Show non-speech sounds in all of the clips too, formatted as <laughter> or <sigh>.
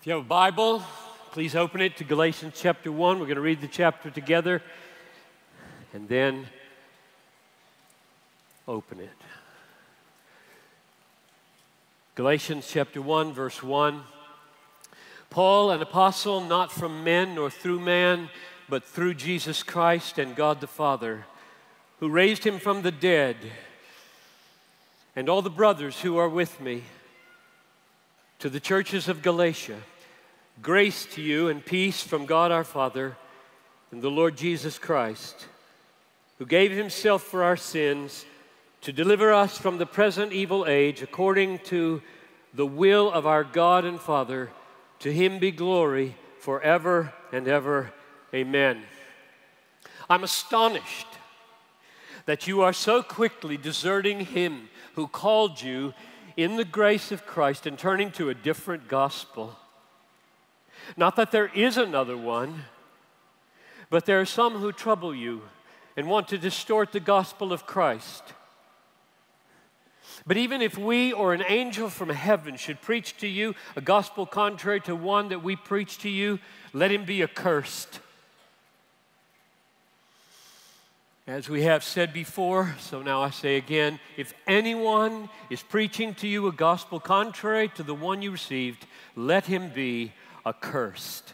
If you have a Bible, please open it to Galatians chapter 1. We're going to read the chapter together and then open it. Galatians chapter 1, verse 1. Paul, an apostle, not from men nor through man, but through Jesus Christ and God the Father, who raised him from the dead, and all the brothers who are with me to the churches of Galatia, grace to you and peace from God our Father and the Lord Jesus Christ, who gave himself for our sins to deliver us from the present evil age according to the will of our God and Father. To him be glory forever and ever. Amen. I'm astonished that you are so quickly deserting him who called you in the grace of Christ and turning to a different gospel. Not that there is another one, but there are some who trouble you and want to distort the gospel of Christ. But even if we or an angel from heaven should preach to you a gospel contrary to one that we preach to you, let him be accursed. As we have said before, so now I say again if anyone is preaching to you a gospel contrary to the one you received, let him be accursed.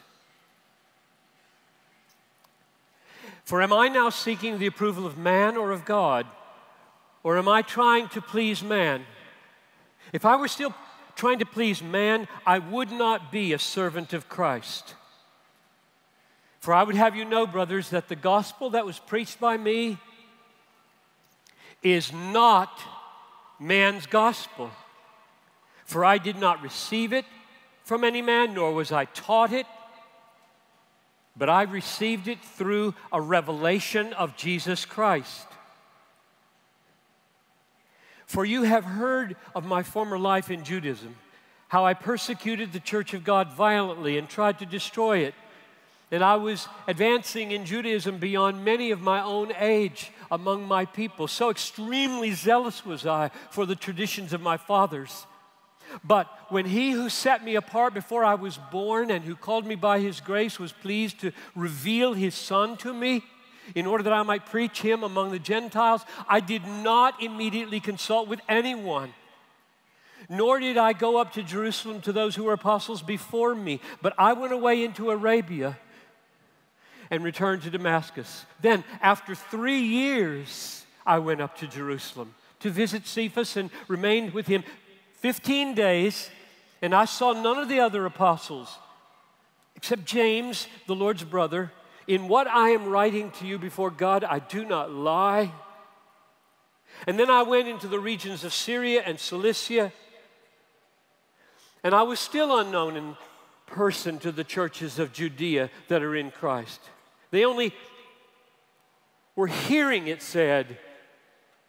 For am I now seeking the approval of man or of God? Or am I trying to please man? If I were still trying to please man, I would not be a servant of Christ. For I would have you know, brothers, that the gospel that was preached by me is not man's gospel. For I did not receive it from any man, nor was I taught it, but I received it through a revelation of Jesus Christ. For you have heard of my former life in Judaism, how I persecuted the church of God violently and tried to destroy it and I was advancing in Judaism beyond many of my own age among my people. So extremely zealous was I for the traditions of my fathers. But when he who set me apart before I was born and who called me by his grace was pleased to reveal his son to me, in order that I might preach him among the Gentiles, I did not immediately consult with anyone. Nor did I go up to Jerusalem to those who were apostles before me, but I went away into Arabia and returned to Damascus. Then, after three years, I went up to Jerusalem to visit Cephas and remained with him 15 days. And I saw none of the other apostles except James, the Lord's brother. In what I am writing to you before God, I do not lie. And then I went into the regions of Syria and Cilicia. And I was still unknown in person to the churches of Judea that are in Christ. They only were hearing it said,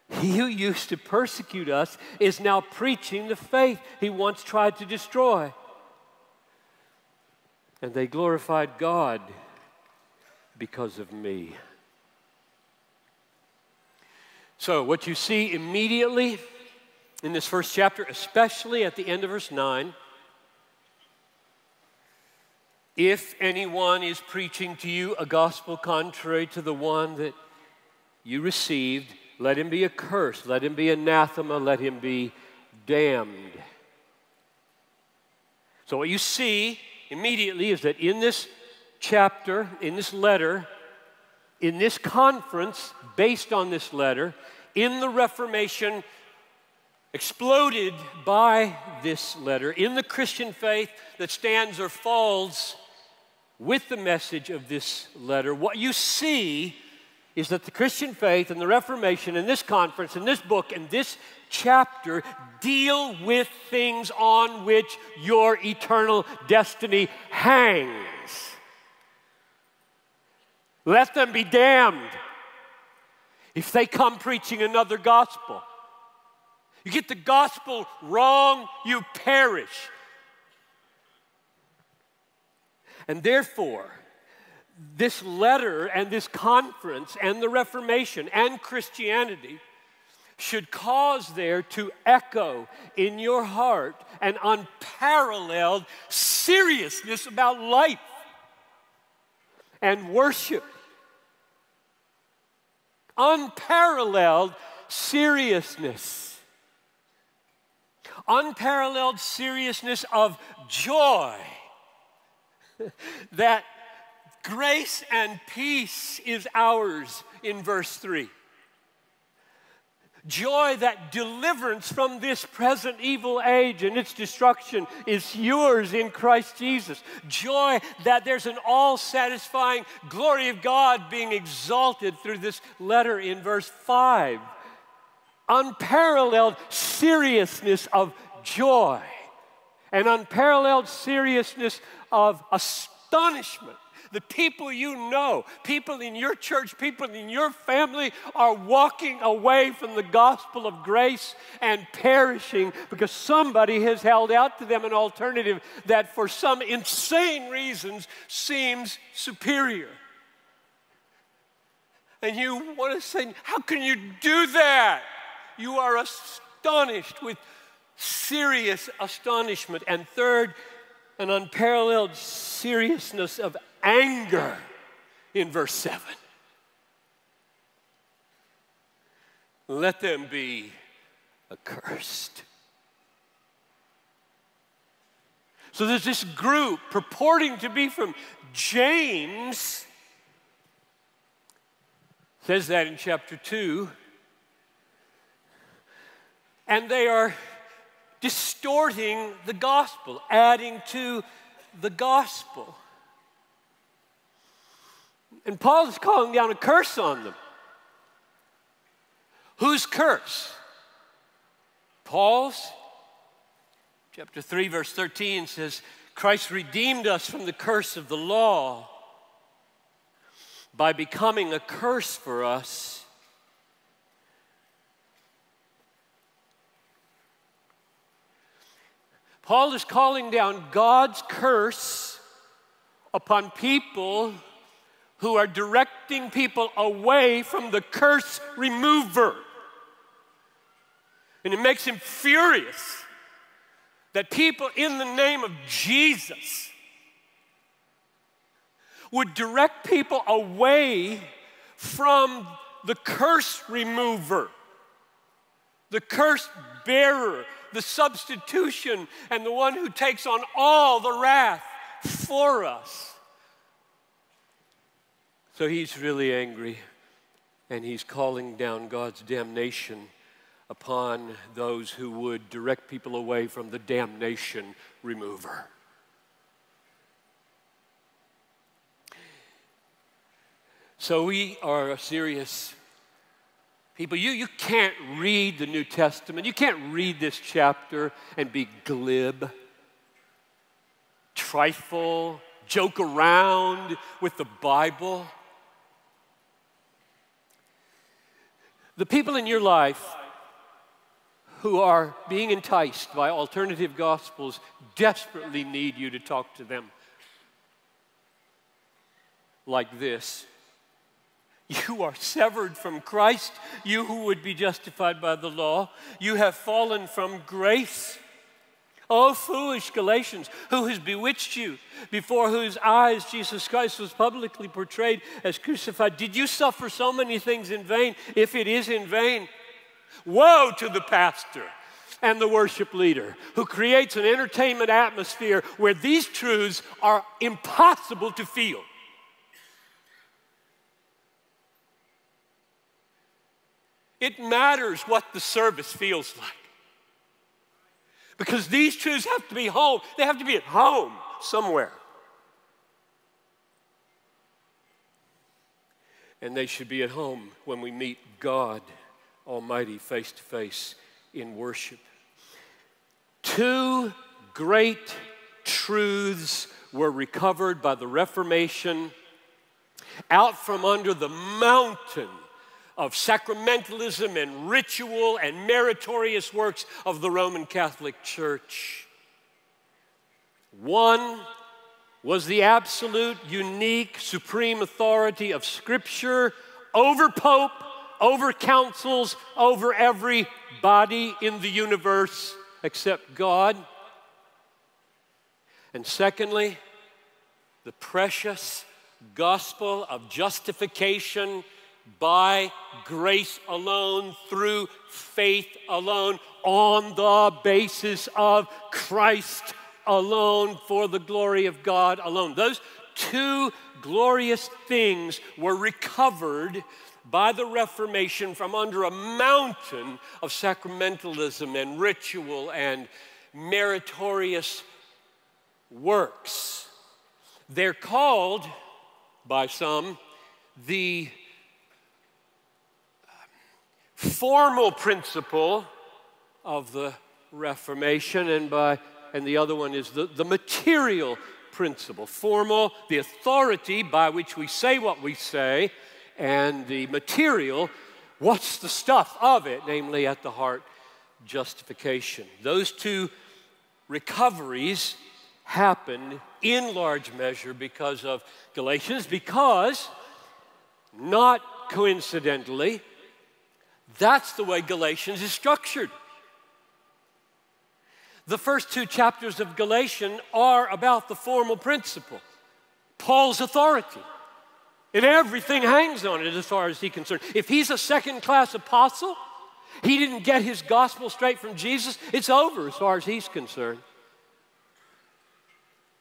He who used to persecute us is now preaching the faith he once tried to destroy. And they glorified God because of me. So, what you see immediately in this first chapter, especially at the end of verse 9, if anyone is preaching to you a gospel contrary to the one that you received, let him be accursed, let him be anathema, let him be damned. So, what you see immediately is that in this chapter, in this letter, in this conference, based on this letter, in the Reformation, exploded by this letter, in the Christian faith that stands or falls with the message of this letter, what you see is that the Christian faith and the Reformation and this conference and this book and this chapter deal with things on which your eternal destiny hangs. Let them be damned if they come preaching another gospel. You get the gospel wrong, you perish. And therefore, this letter and this conference and the Reformation and Christianity should cause there to echo in your heart an unparalleled seriousness about life and worship. Unparalleled seriousness. Unparalleled seriousness of joy <laughs> that grace and peace is ours in verse 3 joy that deliverance from this present evil age and its destruction is yours in Christ Jesus. Joy that there's an all satisfying glory of God being exalted through this letter in verse 5. Unparalleled seriousness of joy and unparalleled seriousness of astonishment the people you know, people in your church, people in your family are walking away from the gospel of grace and perishing because somebody has held out to them an alternative that, for some insane reasons, seems superior. And you want to say, How can you do that? You are astonished with serious astonishment. And third, an unparalleled seriousness of anger in verse 7. Let them be accursed. So there's this group purporting to be from James, says that in chapter 2. And they are distorting the gospel, adding to the gospel. And Paul is calling down a curse on them. Whose curse? Paul's. Chapter 3, verse 13 says, Christ redeemed us from the curse of the law by becoming a curse for us. Paul is calling down God's curse upon people who are directing people away from the curse remover. And it makes him furious that people in the name of Jesus would direct people away from the curse remover, the curse bearer, the substitution, and the one who takes on all the wrath for us. So he's really angry and he's calling down God's damnation upon those who would direct people away from the damnation remover. So we are serious people. You, you can't read the New Testament, you can't read this chapter and be glib, trifle, joke around with the Bible. The people in your life who are being enticed by alternative gospels desperately need you to talk to them like this. You are severed from Christ, you who would be justified by the law. You have fallen from grace. Oh, foolish Galatians, who has bewitched you, before whose eyes Jesus Christ was publicly portrayed as crucified? Did you suffer so many things in vain? If it is in vain, woe to the pastor and the worship leader who creates an entertainment atmosphere where these truths are impossible to feel. It matters what the service feels like. Because these truths have to be home. They have to be at home somewhere. And they should be at home when we meet God Almighty face to face in worship. Two great truths were recovered by the Reformation out from under the mountain of sacramentalism and ritual and meritorious works of the Roman Catholic Church. One was the absolute, unique, supreme authority of Scripture over Pope, over councils, over every body in the universe except God. And secondly, the precious gospel of justification by grace alone, through faith alone, on the basis of Christ alone, for the glory of God alone. Those two glorious things were recovered by the Reformation from under a mountain of sacramentalism and ritual and meritorious works. They're called by some the formal principle of the Reformation, and by and the other one is the, the material principle. Formal, the authority by which we say what we say, and the material, what's the stuff of it, namely at the heart, justification. Those two recoveries happen in large measure because of Galatians, because, not coincidentally, that's the way Galatians is structured. The first two chapters of Galatians are about the formal principle, Paul's authority. And everything hangs on it as far as he's concerned. If he's a second class apostle, he didn't get his gospel straight from Jesus, it's over as far as he's concerned.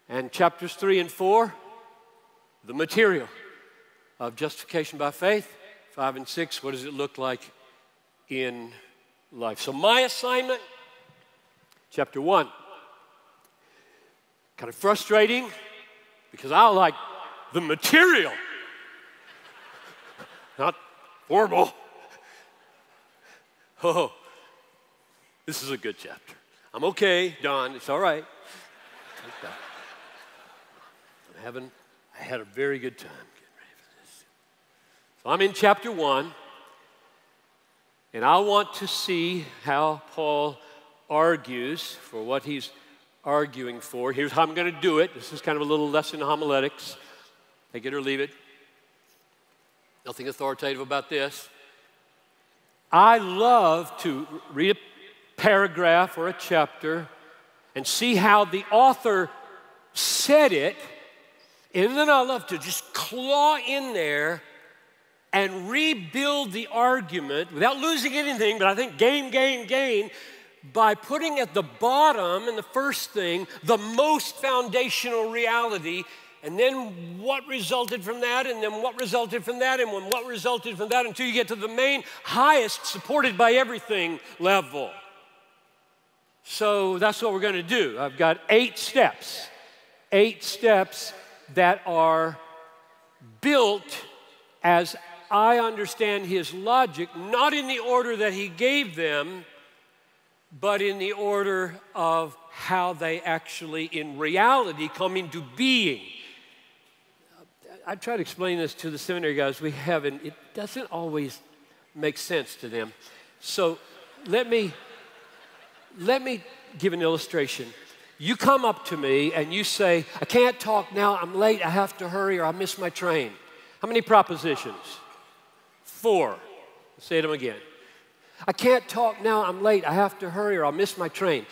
And chapters three and four, the material of justification by faith. Five and six, what does it look like in life? So, my assignment chapter 1. Kind of frustrating because I like the material, not formal. Oh, this is a good chapter. I'm okay, Don. It's all right. I'm having, I had a very good time getting ready for this. So I'm in chapter one, and I want to see how Paul argues for what he's arguing for. Here's how I'm going to do it. This is kind of a little lesson in homiletics. Take it or leave it. Nothing authoritative about this. I love to read a paragraph or a chapter and see how the author said it. And then I love to just claw in there and rebuild the argument without losing anything, but I think gain, gain, gain by putting at the bottom, and the first thing, the most foundational reality, and then what resulted from that, and then what resulted from that, and when what resulted from that, until you get to the main, highest, supported by everything level. So that's what we're going to do. I've got eight steps, eight steps that are built as I understand his logic, not in the order that he gave them but in the order of how they actually, in reality, come into being. I try to explain this to the seminary guys we have, and it doesn't always make sense to them. So let me let me give an illustration. You come up to me and you say, I can't talk now, I'm late, I have to hurry, or I miss my train. How many propositions? Four. say them again. I can't talk now, I'm late, I have to hurry or I'll miss my train.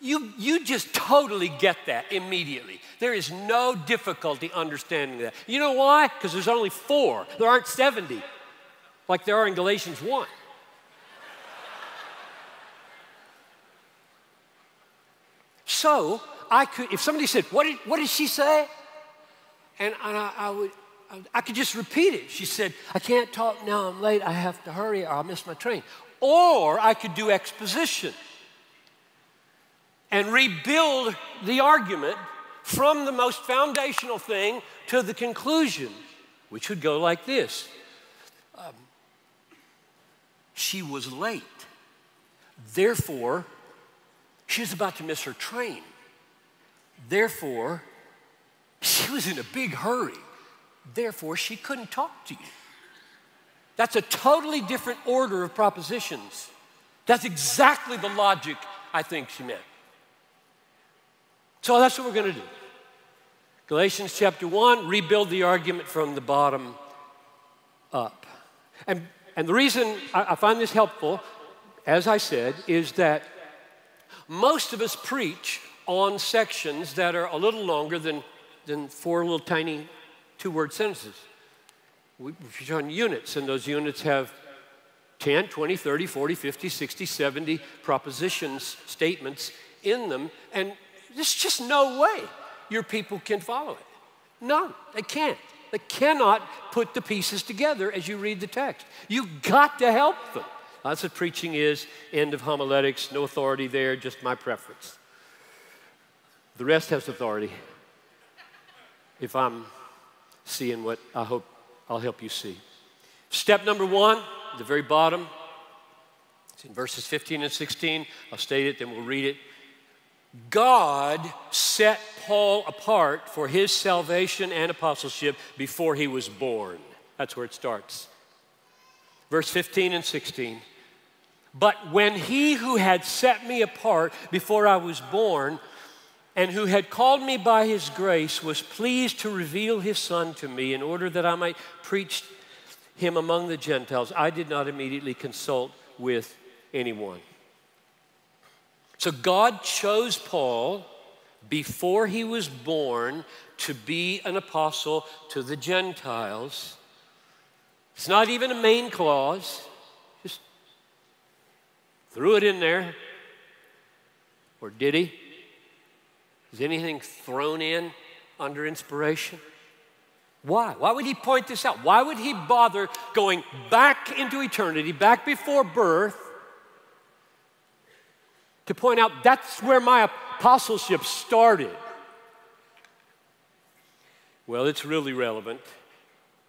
You, you just totally get that immediately. There is no difficulty understanding that. You know why? Because there's only four, there aren't 70, like there are in Galatians 1. So, I could, if somebody said, What did, what did she say? And, and I, I would, I could just repeat it. She said, I can't talk now, I'm late, I have to hurry or I'll miss my train. Or I could do exposition and rebuild the argument from the most foundational thing to the conclusion, which would go like this um, She was late. Therefore, she was about to miss her train. Therefore, she was in a big hurry. Therefore, she couldn't talk to you. That's a totally different order of propositions. That's exactly the logic I think she meant. So that's what we're going to do. Galatians chapter 1, rebuild the argument from the bottom up. And And the reason I, I find this helpful, as I said, is that most of us preach on sections that are a little longer than, than four little tiny two word sentences. We preach on units, and those units have 10, 20, 30, 40, 50, 60, 70 propositions, statements in them, and there's just no way your people can follow it. No, they can't. They cannot put the pieces together as you read the text. You've got to help them. That's what preaching is. End of homiletics, no authority there, just my preference. The rest has authority. If I'm seeing what I hope I'll help you see. Step number one, the very bottom, it's in verses 15 and 16. I'll state it, then we'll read it. God set Paul apart for his salvation and apostleship before he was born. That's where it starts. Verse 15 and 16. But when he who had set me apart before I was born and who had called me by his grace was pleased to reveal his son to me in order that I might preach him among the Gentiles, I did not immediately consult with anyone. So God chose Paul before he was born to be an apostle to the Gentiles. It's not even a main clause, just threw it in there. Or did he? Is anything thrown in under inspiration? Why? Why would he point this out? Why would he bother going back into eternity, back before birth, to point out that's where my apostleship started? Well, it's really relevant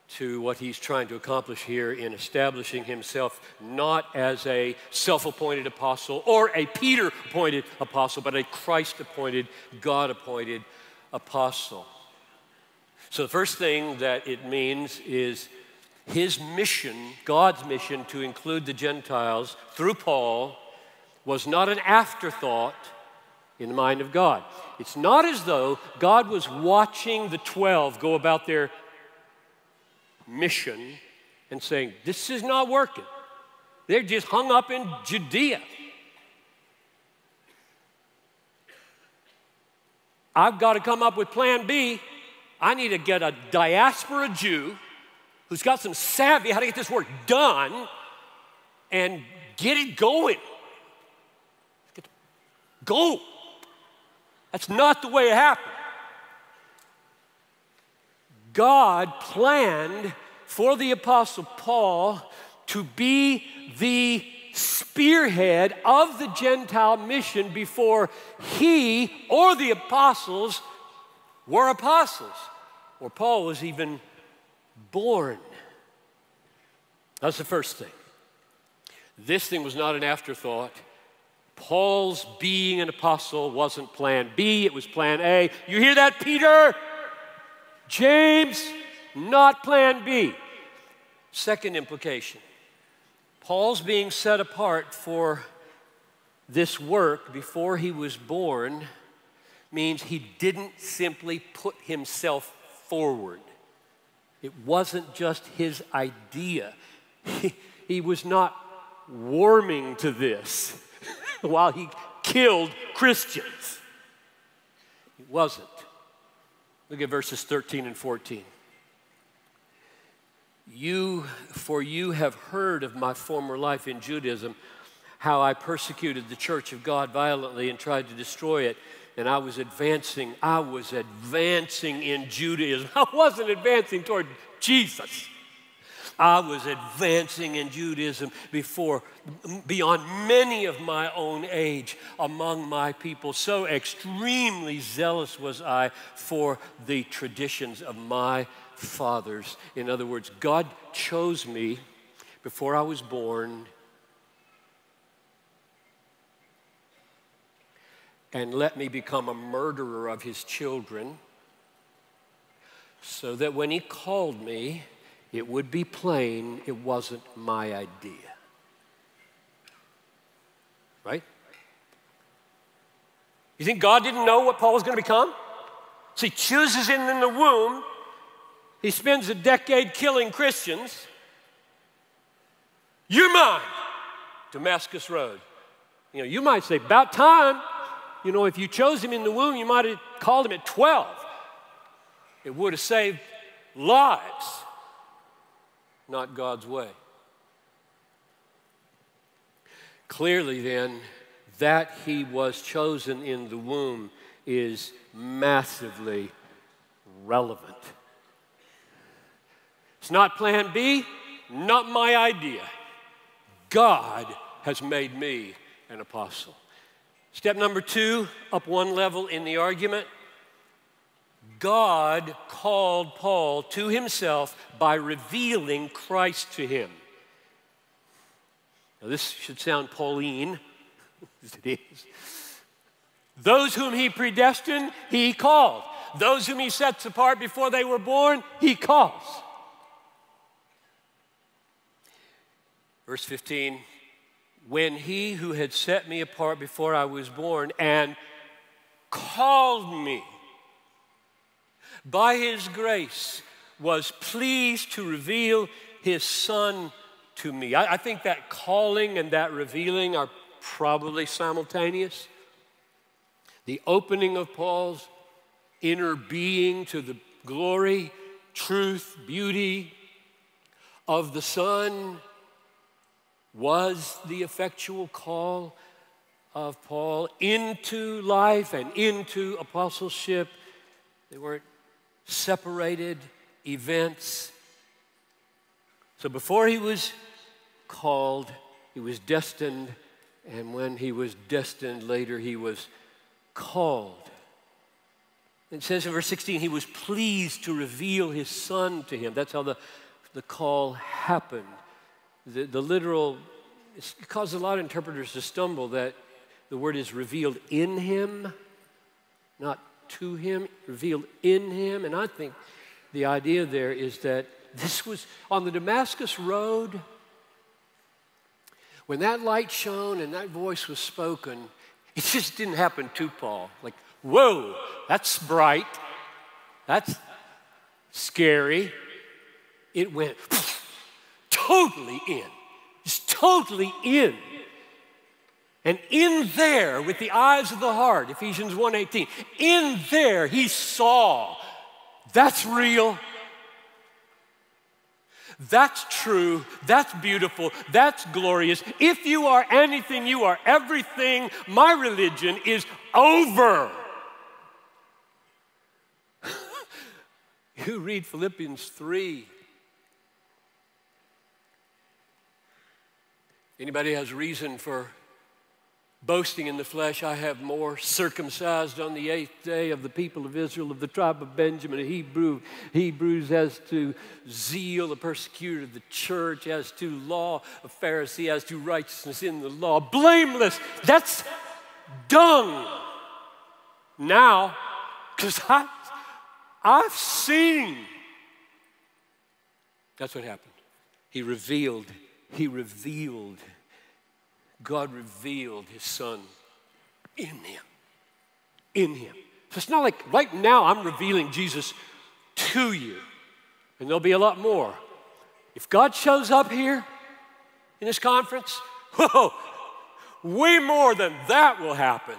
to what he's trying to accomplish here in establishing himself not as a self appointed apostle or a Peter appointed apostle, but a Christ appointed, God appointed apostle. So, the first thing that it means is his mission, God's mission to include the Gentiles through Paul, was not an afterthought in the mind of God. It's not as though God was watching the 12 go about their mission and saying, This is not working. They're just hung up in Judea. I've got to come up with plan B. I need to get a diaspora Jew who's got some savvy how to get this work done and get it going. Go. That's not the way it happened. God planned for the Apostle Paul to be the spearhead of the Gentile mission before he or the apostles were apostles, or Paul was even born. That's the first thing. This thing was not an afterthought. Paul's being an apostle wasn't plan B, it was plan A. You hear that, Peter? James, not plan B. Second implication Paul's being set apart for this work before he was born means he didn't simply put himself forward. It wasn't just his idea. He, he was not warming to this <laughs> while he killed Christians. He wasn't. Look at verses 13 and 14. You, for you have heard of my former life in Judaism, how I persecuted the church of God violently and tried to destroy it. And I was advancing, I was advancing in Judaism. <laughs> I wasn't advancing toward Jesus. I was advancing in Judaism before, beyond many of my own age among my people. So extremely zealous was I for the traditions of my fathers. In other words, God chose me before I was born and let me become a murderer of his children so that when he called me, it would be plain it wasn't my idea. Right? You think God didn't know what Paul was going to become? So he chooses him in the womb. He spends a decade killing Christians. You're mine. Damascus Road. You know, you might say, about time. You know, if you chose him in the womb, you might have called him at 12. It would have saved lives, not God's way. Clearly, then, that he was chosen in the womb is massively relevant. It's not plan B, not my idea. God has made me an apostle. Step number two, up one level in the argument. God called Paul to himself by revealing Christ to him. Now, this should sound Pauline, <laughs> as it is. Those whom he predestined, he called. Those whom he sets apart before they were born, he calls. Verse 15 When he who had set me apart before I was born and called me by his grace was pleased to reveal his son to me. I, I think that calling and that revealing are probably simultaneous. The opening of Paul's inner being to the glory, truth, beauty of the Son was the effectual call of Paul into life and into apostleship. They weren't separated events. So before he was called, he was destined, and when he was destined, later he was called. It says in verse 16, he was pleased to reveal his son to him. That's how the, the call happened. The, the literal, it caused a lot of interpreters to stumble that the word is revealed in him, not to him, revealed in him. And I think the idea there is that this was on the Damascus Road. When that light shone and that voice was spoken, it just didn't happen to Paul. Like, whoa, that's bright. That's scary. It went totally in. It's totally in. And in there, with the eyes of the heart, Ephesians 1:18, in there he saw. That's real. That's true. That's beautiful. That's glorious. If you are anything, you are everything. My religion is over. <laughs> you read Philippians 3. Anybody has reason for boasting in the flesh, I have more circumcised on the eighth day of the people of Israel, of the tribe of Benjamin, a Hebrew, Hebrews as to zeal, a persecutor of the church, as to law, a Pharisee, as to righteousness in the law, blameless. That's dung now, because I've seen. That's what happened. He revealed, he revealed God revealed his son in him. In him. So it's not like right now I'm revealing Jesus to you, and there'll be a lot more. If God shows up here in this conference, <laughs> whoa, way more than that will happen.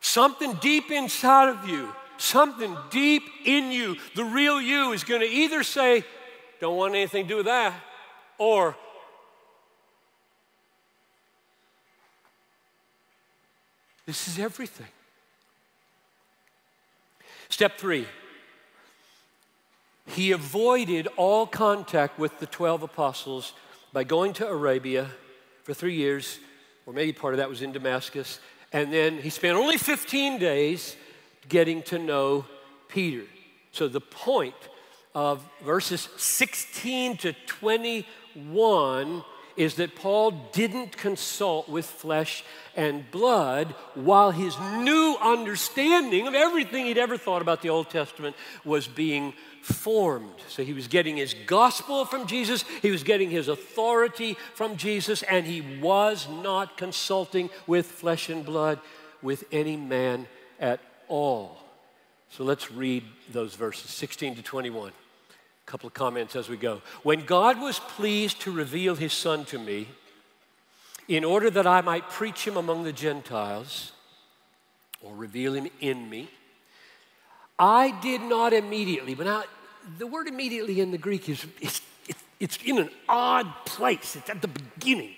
Something deep inside of you, something deep in you, the real you is going to either say, Don't want anything to do with that, or This is everything. Step three, he avoided all contact with the 12 apostles by going to Arabia for three years, or maybe part of that was in Damascus. And then he spent only 15 days getting to know Peter. So the point of verses 16 to 21 is that Paul didn't consult with flesh and blood while his new understanding of everything he'd ever thought about the Old Testament was being formed. So he was getting his gospel from Jesus, he was getting his authority from Jesus, and he was not consulting with flesh and blood with any man at all. So let's read those verses 16 to 21. Couple of comments as we go. When God was pleased to reveal his son to me, in order that I might preach him among the Gentiles, or reveal him in me, I did not immediately, but now the word immediately in the Greek is it's, it's, it's in an odd place. It's at the beginning.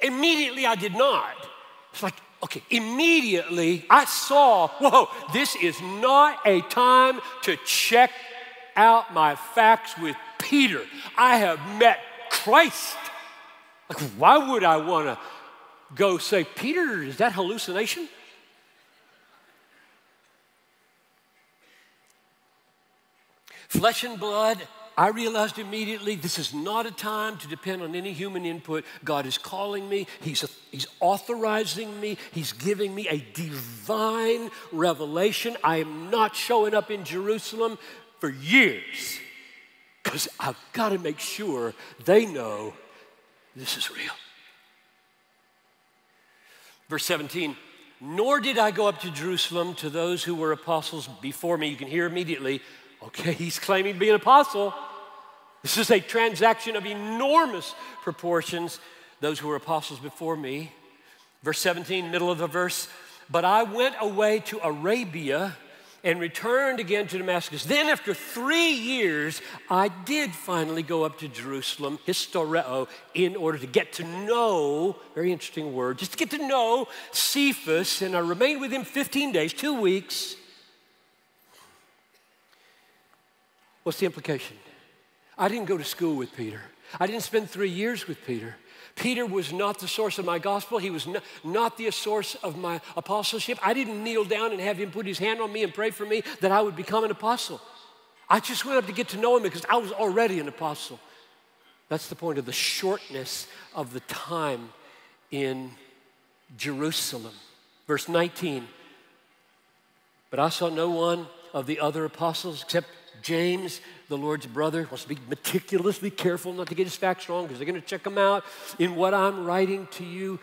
Immediately I did not. It's like, okay, immediately I saw, whoa, this is not a time to check out my facts with Peter. I have met Christ. Like, why would I want to go say, Peter, is that hallucination? Flesh and blood, I realized immediately this is not a time to depend on any human input. God is calling me, He's, he's authorizing me, He's giving me a divine revelation. I am not showing up in Jerusalem for years because I've got to make sure they know this is real. Verse 17, nor did I go up to Jerusalem to those who were apostles before me. You can hear immediately Okay, he's claiming to be an apostle. This is a transaction of enormous proportions. Those who were apostles before me. Verse 17, middle of the verse. But I went away to Arabia and returned again to Damascus. Then, after three years, I did finally go up to Jerusalem, historeo, in order to get to know, very interesting word, just to get to know Cephas. And I remained with him 15 days, two weeks. What's the implication? I didn't go to school with Peter. I didn't spend three years with Peter. Peter was not the source of my gospel. He was not, the source of my apostleship. I didn't kneel down and have him put his hand on me and pray for me that I would become an apostle. I just went up to get to know him because I was already an apostle. That's the point of the shortness of the time in Jerusalem. Verse 19. But I saw no one of the other apostles except James, the Lord's brother, wants to be meticulously careful not to get his facts wrong because they're going to check them out. In what I'm writing to you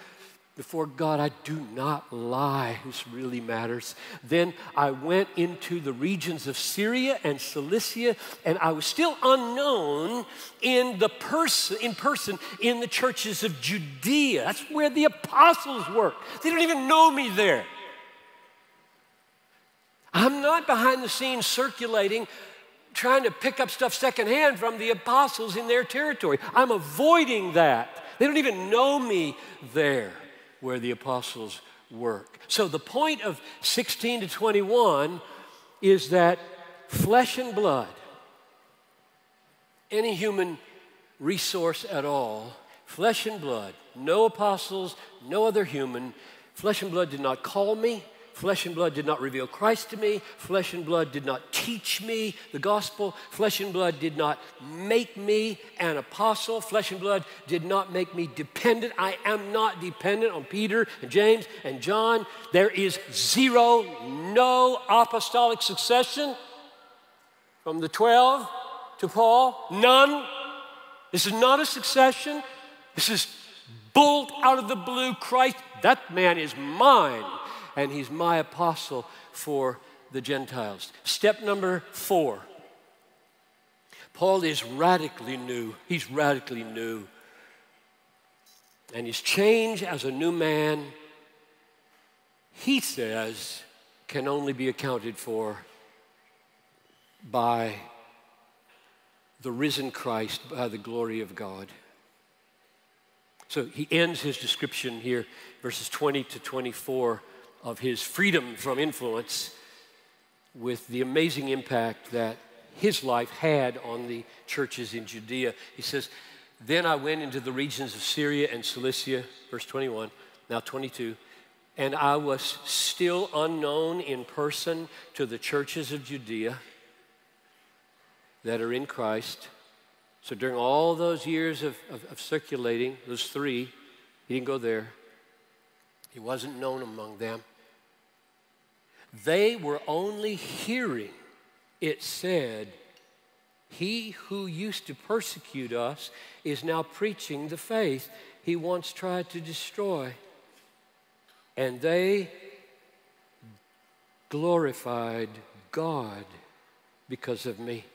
before God, I do not lie. This really matters. Then I went into the regions of Syria and Cilicia, and I was still unknown in the person, in person, in the churches of Judea. That's where the apostles work. They don't even know me there. I'm not behind the scenes circulating trying to pick up stuff secondhand from the apostles in their territory. I'm avoiding that. They don't even know me there where the apostles work. So the point of 16 to 21 is that flesh and blood, any human resource at all, flesh and blood, no apostles, no other human, flesh and blood did not call me, Flesh and blood did not reveal Christ to me. Flesh and blood did not teach me the gospel. Flesh and blood did not make me an apostle. Flesh and blood did not make me dependent. I am not dependent on Peter and James and John. There is zero, no apostolic succession from the 12 to Paul. None. This is not a succession. This is bolt out of the blue Christ. That man is mine and he's my apostle for the Gentiles. Step number four Paul is radically new. He's radically new. And his change as a new man, he says, can only be accounted for by the risen Christ, by the glory of God. So he ends his description here, verses 20 to 24 of his freedom from influence with the amazing impact that his life had on the churches in Judea. He says, Then I went into the regions of Syria and Cilicia, verse 21, now 22, and I was still unknown in person to the churches of Judea that are in Christ. So during all those years of, of, of circulating, those three, he didn't go there. He wasn't known among them. They were only hearing it said, He who used to persecute us is now preaching the faith he once tried to destroy. And they glorified God because of me.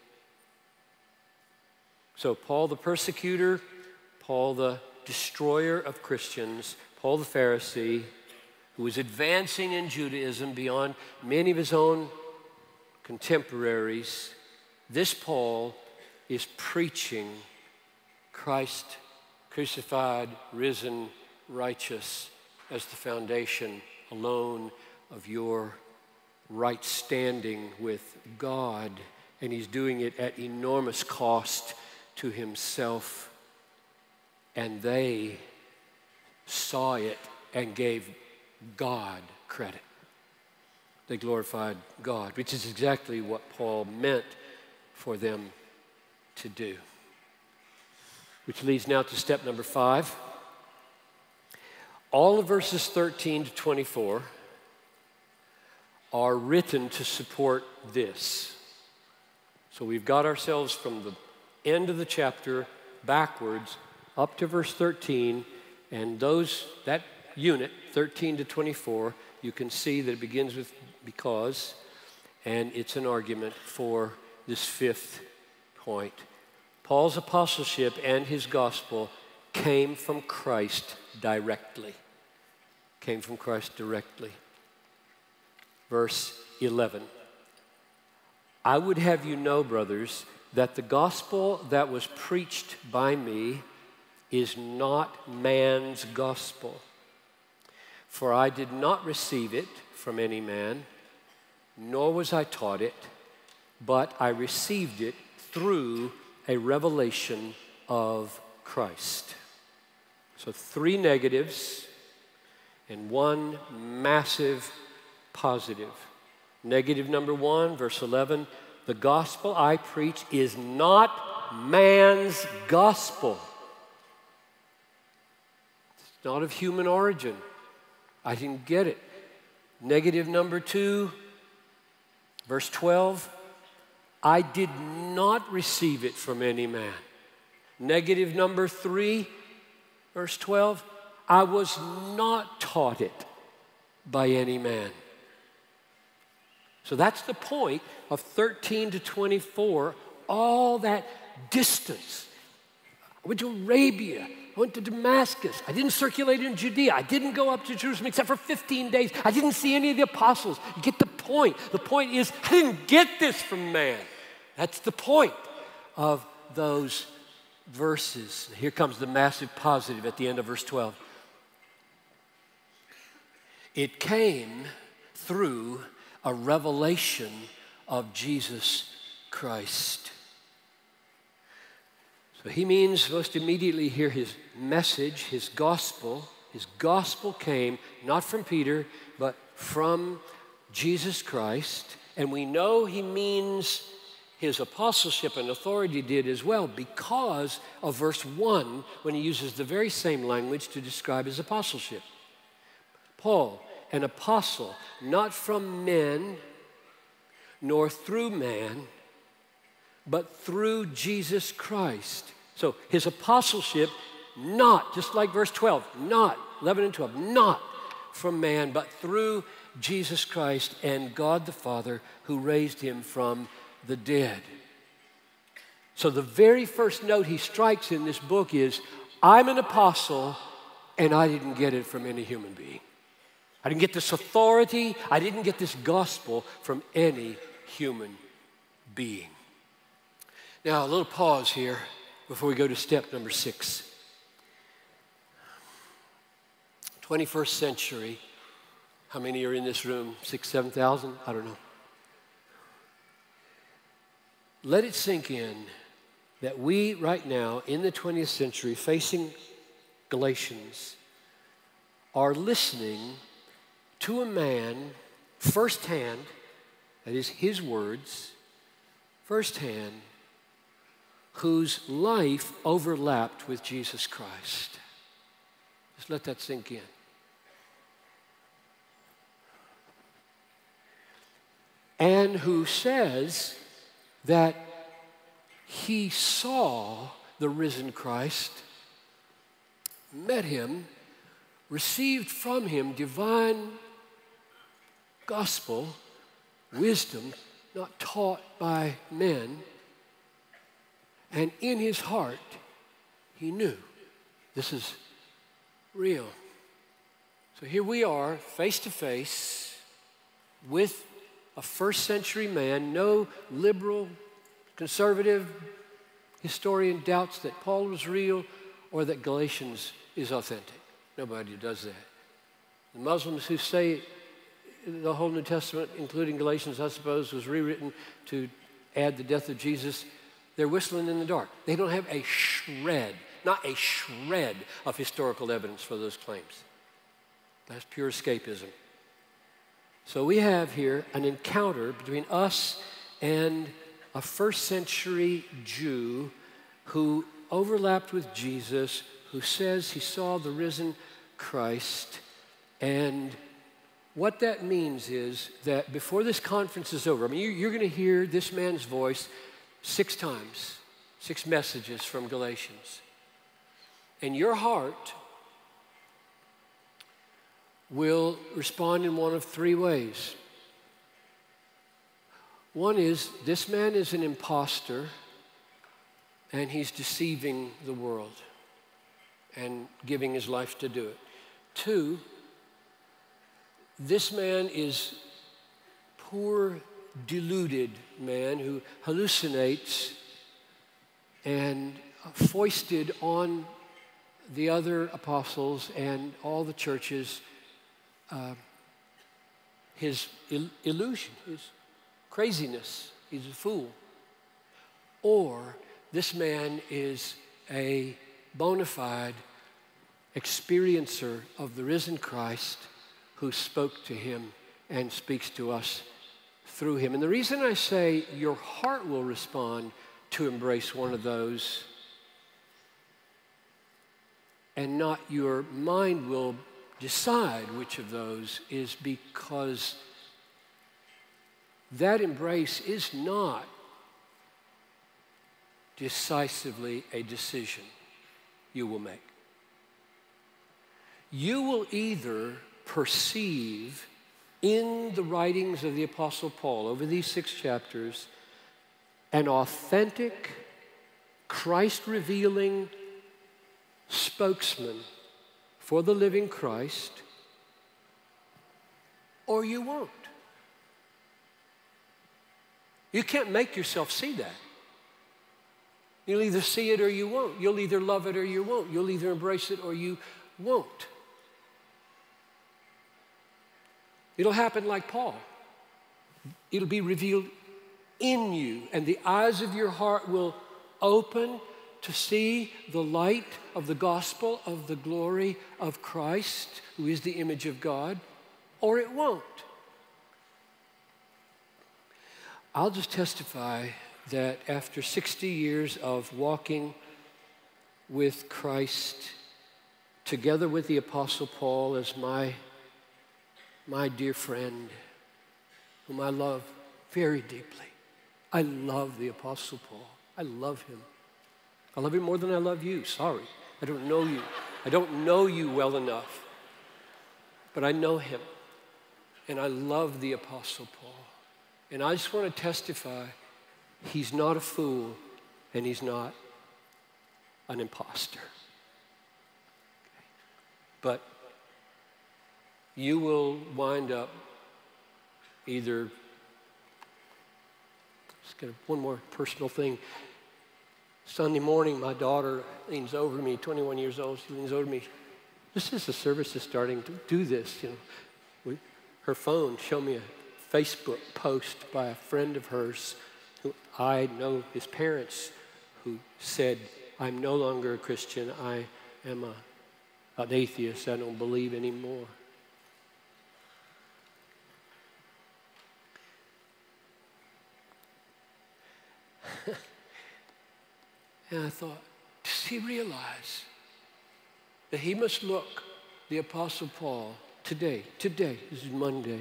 So, Paul the persecutor, Paul the destroyer of Christians, Paul the Pharisee, who was advancing in Judaism beyond many of his own contemporaries, this Paul is preaching Christ crucified, risen, righteous as the foundation alone of your right standing with God. And he's doing it at enormous cost to himself. And they saw it and gave God credit. They glorified God, which is exactly what Paul meant for them to do. Which leads now to step number five. All of verses 13 to 24 are written to support this. So we've got ourselves from the end of the chapter backwards up to verse 13, and those that unit, 13 to 24, you can see that it begins with because, and it's an argument for this fifth point. Paul's apostleship and his gospel came from Christ directly. Came from Christ directly. Verse 11. I would have you know, brothers, that the gospel that was preached by me is not man's gospel. For I did not receive it from any man, nor was I taught it, but I received it through a revelation of Christ. So, three negatives and one massive positive. Negative number one, verse 11 the gospel I preach is not man's gospel. It's not of human origin. I didn't get it. Negative number two, verse 12 I did not receive it from any man. Negative number three, verse 12 I was not taught it by any man. So that's the point of 13 to 24, all that distance. I went to Arabia, went to Damascus. I didn't circulate in Judea. I didn't go up to Jerusalem except for 15 days. I didn't see any of the apostles. You get the point. The point is, I didn't get this from man. That's the point of those verses. Here comes the massive positive at the end of verse 12. It came through a revelation of Jesus Christ. He means most immediately here his message, his gospel. His gospel came not from Peter, but from Jesus Christ. And we know he means his apostleship and authority did as well because of verse 1 when he uses the very same language to describe his apostleship. Paul, an apostle, not from men, nor through man, but through Jesus Christ. So his apostleship, not, just like verse 12, not, 11 and 12, not from man, but through Jesus Christ and God the Father who raised him from the dead. So the very first note he strikes in this book is I'm an apostle and I didn't get it from any human being. I didn't get this authority, I didn't get this gospel from any human being. Now, a little pause here before we go to step number six. 21st century, how many are in this room? Six, 7,000? I don't know. Let it sink in that we, right now, in the 20th century, facing Galatians, are listening to a man firsthand, that is his words, firsthand, whose life overlapped with Jesus Christ. Just let that sink in. And who says that he saw the risen Christ, met him, received from him divine gospel, wisdom, not taught by men, And in his heart, he knew this is real. So here we are, face to face, with a first century man. No liberal, conservative historian doubts that Paul was real or that Galatians is authentic. Nobody does that. The Muslims who say the whole New Testament, including Galatians, I suppose, was rewritten to add the death of Jesus, they're whistling in the dark. They don't have a shred, not a shred of historical evidence for those claims. That's pure escapism. So we have here an encounter between us and a first century Jew who overlapped with Jesus, who says he saw the risen Christ. And what that means is that before this conference is over, I mean, you're going to hear this man's voice six times, six messages from Galatians. And your heart will respond in one of three ways. One is this man is an impostor and he's deceiving the world and giving his life to do it. Two, this man is poor, deluded man who hallucinates and foisted on the other apostles and all the churches uh, his il- illusion, his craziness. He's a fool. Or this man is a bona fide experiencer of the risen Christ who spoke to him and speaks to us through him. And the reason I say your heart will respond to embrace one of those and not your mind will decide which of those is because that embrace is not decisively a decision you will make. You will either perceive in the writings of the Apostle Paul over these six chapters an authentic, Christ revealing spokesman for the living Christ, or you won't. You can't make yourself see that. You'll either see it or you won't. You'll either love it or you won't. You'll either embrace it or you won't. It'll happen like Paul. It'll be revealed in you, and the eyes of your heart will open to see the light of the gospel of the glory of Christ, who is the image of God, or it won't. I'll just testify that after 60 years of walking with Christ, together with the Apostle Paul as my, my dear friend, whom I love very deeply, I love the Apostle Paul. I love him. I love him more than I love you. Sorry. I don't know you. I don't know you well enough. But I know him. And I love the Apostle Paul. And I just want to testify he's not a fool and he's not an impostor. But you will wind up either, just get one more personal thing. Sunday morning, my daughter leans over me, 21 years old. She leans over me. This is the service is starting to do this. You know, we, her phone showed me a Facebook post by a friend of hers who I know his parents, who said, "I'm no longer a Christian. I am a, an atheist. I don't believe anymore." And I thought, does he realize that he must look the Apostle Paul today, today, this is Monday,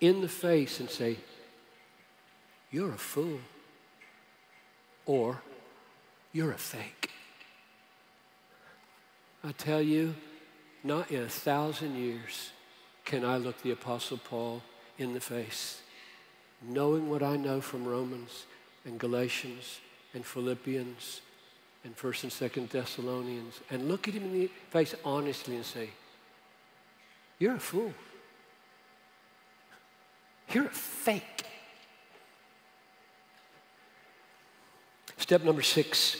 in the face and say, You're a fool. Or, You're a fake. I tell you, not in a thousand years can I look the Apostle Paul in the face, knowing what I know from Romans and Galatians and Philippians and 1st and 2nd Thessalonians and look at him in the face honestly and say, You're a fool. You're a fake. Step number six.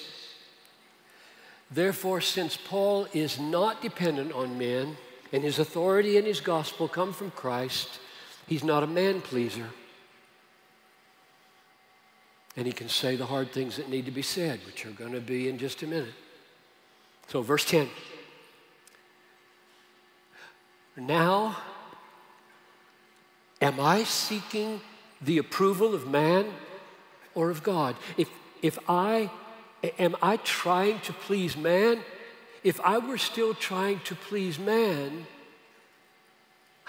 Therefore, since Paul is not dependent on men and his authority and his gospel come from Christ, he's not a man pleaser. And he can say the hard things that need to be said, which are going to be in just a minute. So, verse 10. Now, am I seeking the approval of man or of God? If, if I am I trying to please man? If I were still trying to please man,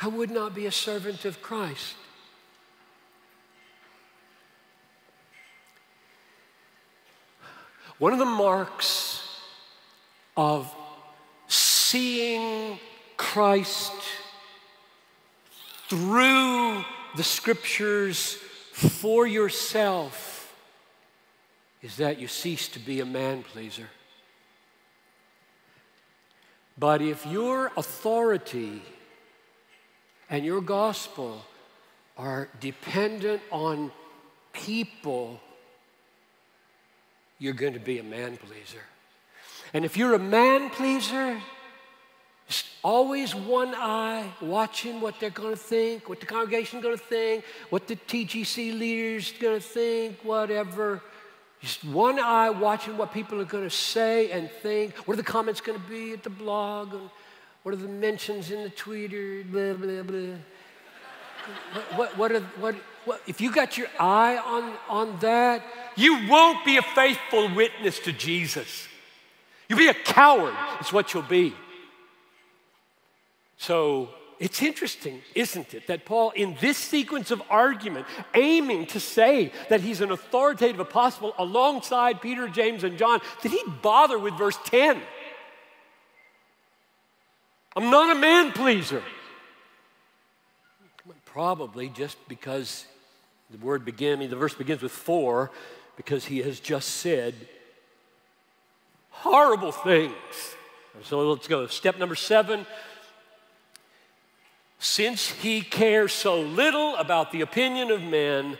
I would not be a servant of Christ. One of the marks of seeing Christ through the scriptures for yourself is that you cease to be a man pleaser. But if your authority and your gospel are dependent on people you're going to be a man pleaser. And if you're a man pleaser, just always one eye watching what they're going to think, what the congregation's going to think, what the TGC leader's going to think, whatever. Just one eye watching what people are going to say and think. What are the comments going to be at the blog? What are the mentions in the Twitter? Blah, blah, blah. what, what, what, are, what, what, if you got your eye on, on that, you won't be a faithful witness to Jesus. You'll be a coward, is what you'll be. So it's interesting, isn't it, that Paul, in this sequence of argument, aiming to say that he's an authoritative apostle alongside Peter, James, and John, did he bother with verse 10? I'm not a man pleaser. Probably just because the word begin, I mean, the verse begins with for, because he has just said horrible things. So let's go. Step number seven. Since he cares so little about the opinion of men,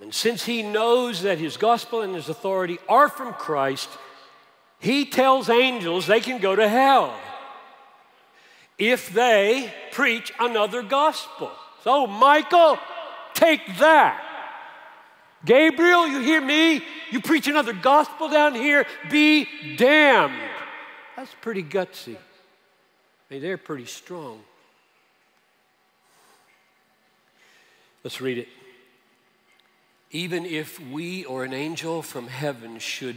and since he knows that his gospel and his authority are from Christ, he tells angels they can go to hell if they preach another gospel. So, Michael, take that. Gabriel, you hear me? You preach another gospel down here? Be damned. That's pretty gutsy. I mean, they're pretty strong. Let's read it. Even if we or an angel from heaven should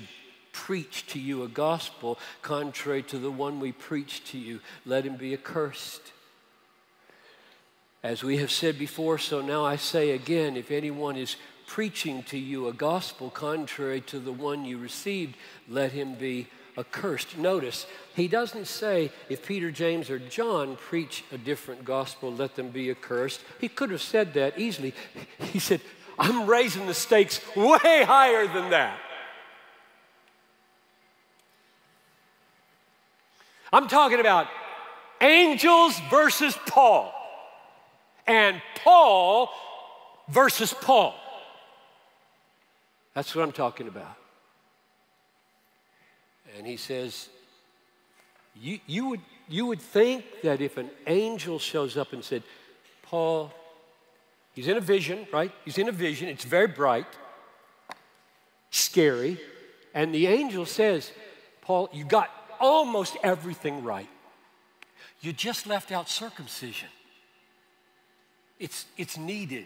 preach to you a gospel contrary to the one we preach to you, let him be accursed. As we have said before, so now I say again if anyone is preaching to you a gospel contrary to the one you received, let him be accursed. Notice, he doesn't say if Peter, James, or John preach a different gospel, let them be accursed. He could have said that easily. He said, I'm raising the stakes way higher than that. I'm talking about angels versus Paul, and Paul versus Paul. That's what I'm talking about. And he says, you, you, would, you would think that if an angel shows up and said, Paul, he's in a vision, right? He's in a vision, it's very bright, scary, and the angel says, Paul, you got almost everything right. You just left out circumcision. It's, it's needed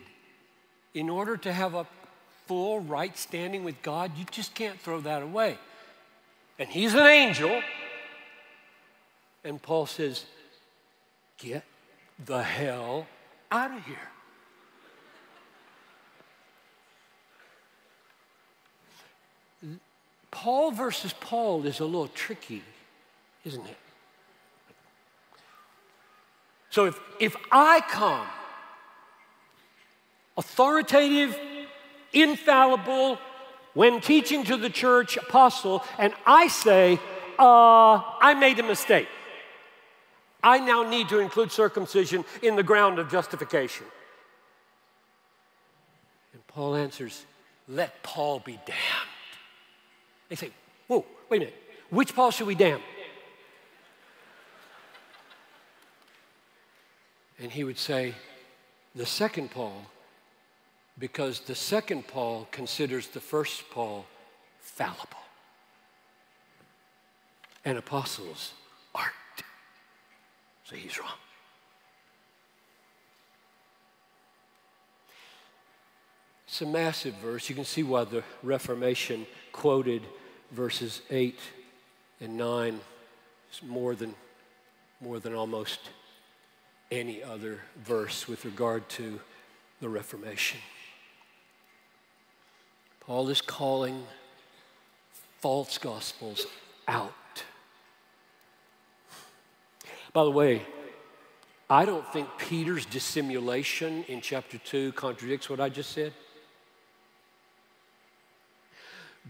in order to have a full right standing with God, you just can't throw that away. And he's an angel. And Paul says, Get the hell out of here. Paul versus Paul is a little tricky, isn't it? So if, if I come authoritative infallible, when teaching to the church apostle, and I say, uh, I made a mistake. I now need to include circumcision in the ground of justification. And Paul answers, Let Paul be damned. They say, Whoa, wait a minute. Which Paul should we damn? And he would say, The second Paul, because the second Paul considers the first Paul fallible. And apostles aren't. So he's wrong. It's a massive verse. You can see why the Reformation quoted verses 8 and 9 is more than, more than almost any other verse with regard to the Reformation. Paul is calling false gospels out. By the way, I don't think Peter's dissimulation in chapter 2 contradicts what I just said.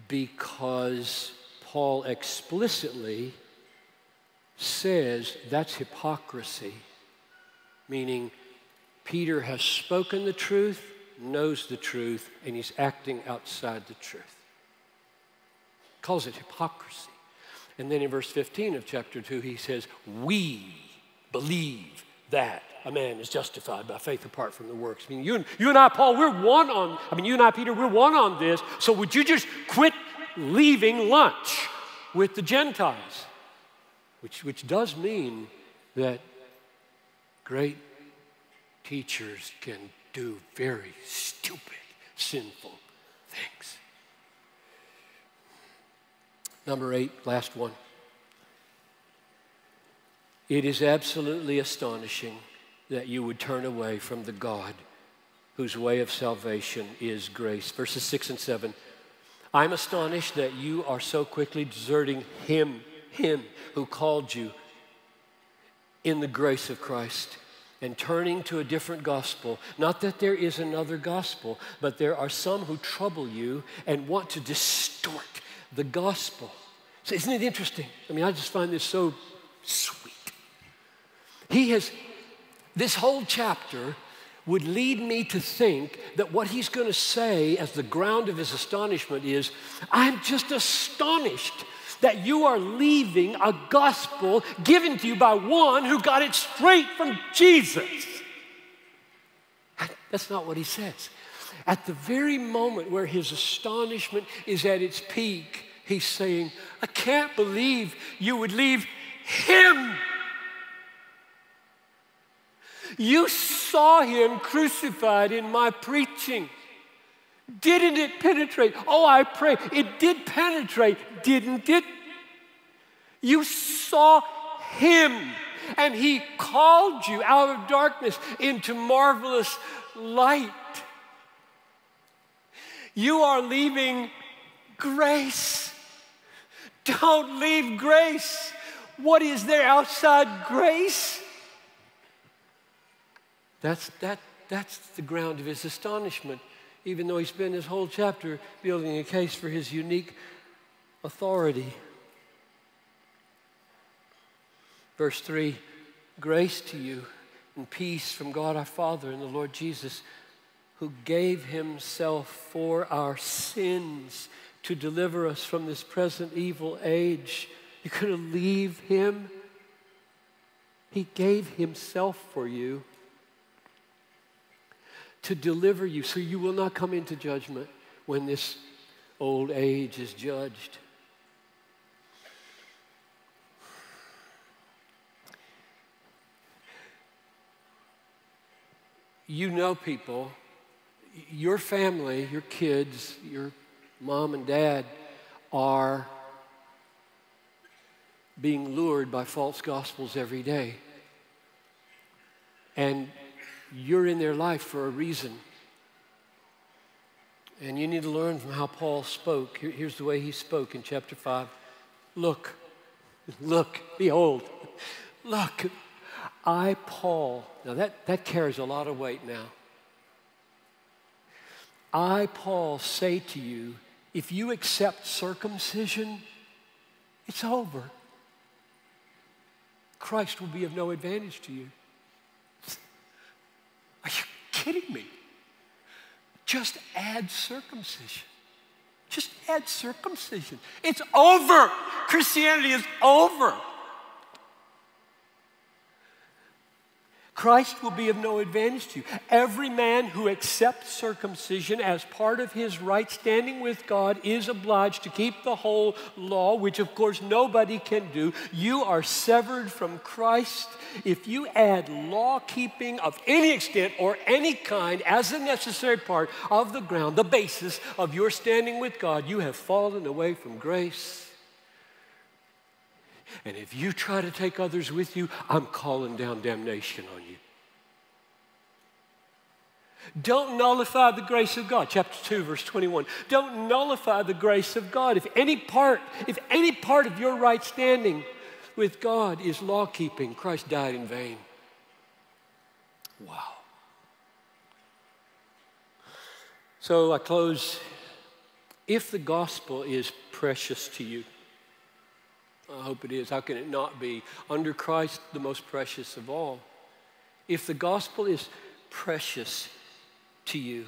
Because Paul explicitly says that's hypocrisy, meaning Peter has spoken the truth, knows the truth, and he's acting outside the truth. Calls it hypocrisy. And then in verse 15 of chapter 2, he says, We believe that a man is justified by faith apart from the works. I mean, you and, you and I, Paul, we're one on, I mean, you and I, Peter, we're one on this. So would you just quit leaving lunch with the Gentiles? Which, which does mean that great teachers can do very stupid, sinful things. Number eight, last one. It is absolutely astonishing that you would turn away from the God whose way of salvation is grace. Verses 6 and 7. I'm astonished that you are so quickly deserting Him, Him who called you in the grace of Christ and turning to a different gospel. Not that there is another gospel, but there are some who trouble you and want to distort the gospel. So isn't it interesting? I mean, I just find this so sweet. He has, this whole chapter would lead me to think that what he's going to say as the ground of his astonishment is I'm just astonished that you are leaving a gospel given to you by one who got it straight from Jesus. That's not what he says. At the very moment where his astonishment is at its peak, he's saying, I can't believe you would leave him you saw him crucified in my preaching. Didn't it penetrate? Oh, I pray. It did penetrate, didn't it? You saw him, and he called you out of darkness into marvelous light. You are leaving grace. Don't leave grace. What is there outside grace? That's, that, that's the ground of his astonishment, even though he spent his whole chapter building a case for his unique authority. Verse 3 Grace to you and peace from God our Father and the Lord Jesus, who gave himself for our sins to deliver us from this present evil age. You're going to leave him? He gave himself for you to deliver you so you will not come into judgment when this old age is judged. You know people, your family, your kids, your mom and dad are being lured by false gospels every day. And you're in their life for a reason. And you need to learn from how Paul spoke. here's the way he spoke in chapter 5 Look, look, behold, look, I, Paul, now that, that carries a lot of weight now. I, Paul, say to you if you accept circumcision, it's over. Christ will be of no advantage to you. Are you kidding me? Just add circumcision. Just add circumcision. It's over. Christianity is over. Christ will be of no advantage to you. Every man who accepts circumcision as part of his right standing with God is obliged to keep the whole law, which of course nobody can do. You are severed from Christ. If you add law keeping of any extent or any kind as a necessary part of the ground, the basis of your standing with God, you have fallen away from grace. And if you try to take others with you, I'm calling down damnation on you. Don't nullify the grace of God. Chapter 2, verse 21. Don't nullify the grace of God. If any part, if any part of your right standing with God is law keeping, Christ died in vain. Wow. So I close. If the gospel is precious to you, I hope it is. How can it not be? Under Christ, the most precious of all. If the gospel is precious to you,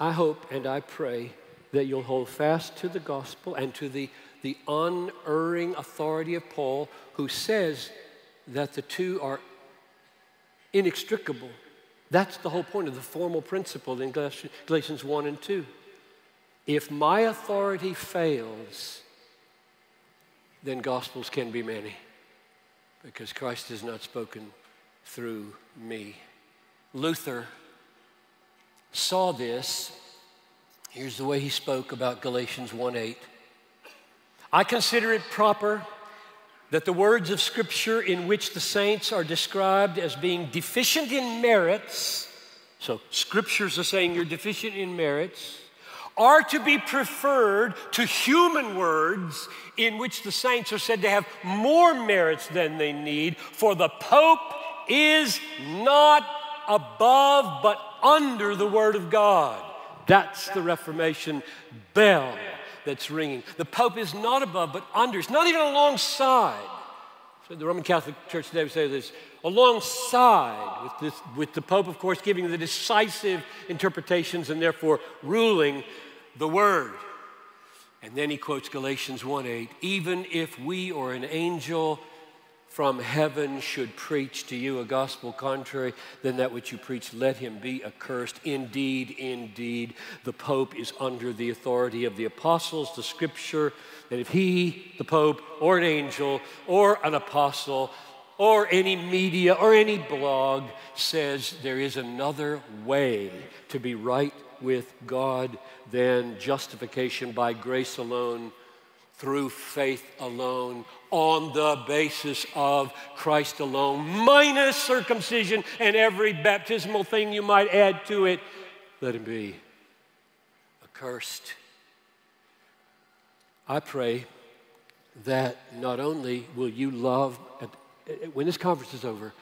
I hope and I pray that you'll hold fast to the gospel and to the, the unerring authority of Paul, who says that the two are inextricable. That's the whole point of the formal principle in Galatians 1 and 2. If my authority fails, then gospels can be many because Christ has not spoken through me. Luther saw this. Here's the way he spoke about Galatians 1:8. I consider it proper that the words of Scripture in which the saints are described as being deficient in merits, so Scriptures are saying you're deficient in merits, are to be preferred to human words in which the saints are said to have more merits than they need, for the Pope is not above but under the Word of God. That's the Reformation bell that's ringing. The Pope is not above but under, it's not even alongside. So the Roman Catholic Church today would say this alongside with, this, with the Pope, of course, giving the decisive interpretations and therefore ruling the Word. And then he quotes Galatians 1 8, even if we or an angel from heaven should preach to you a gospel contrary than that which you preach, let him be accursed. Indeed, indeed, the Pope is under the authority of the apostles, the scripture, that if he, the Pope, or an angel, or an apostle, or any media, or any blog says there is another way to be right with God than justification by grace alone, through faith alone, on the basis of Christ alone, minus circumcision and every baptismal thing you might add to it. Let him be accursed. I pray that not only will you love, when this conference is over,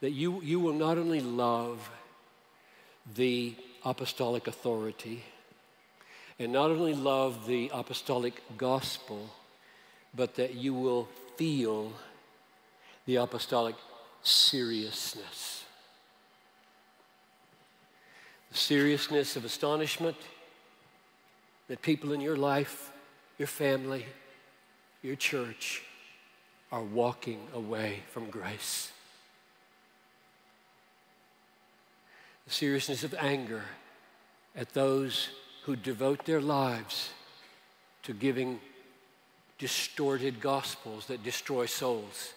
that you, you will not only love the apostolic authority and not only love the apostolic gospel, but that you will feel the apostolic seriousness. The seriousness of astonishment that people in your life, your family, your church are walking away from grace. The seriousness of anger at those who devote their lives to giving distorted gospels that destroy souls,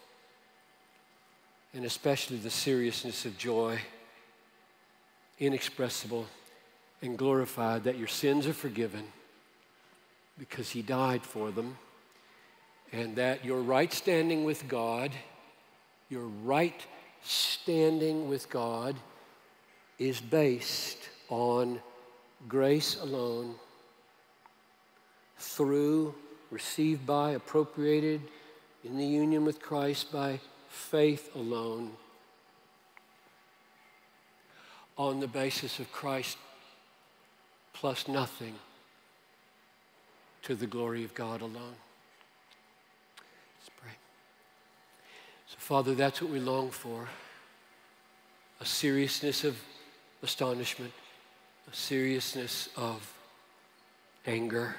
and especially the seriousness of joy, inexpressible and glorified that your sins are forgiven because He died for them, and that your right standing with God, your right standing with God, is based on grace alone, through, received by, appropriated in the union with Christ by faith alone, on the basis of Christ plus nothing to the glory of God alone. Let's pray. So, Father, that's what we long for a seriousness of astonishment, a seriousness of anger,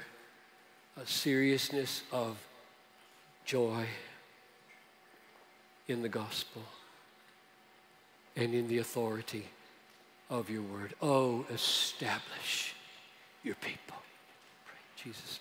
a seriousness of joy in the gospel and in the authority of your word. Oh, establish your people. Pray, Jesus'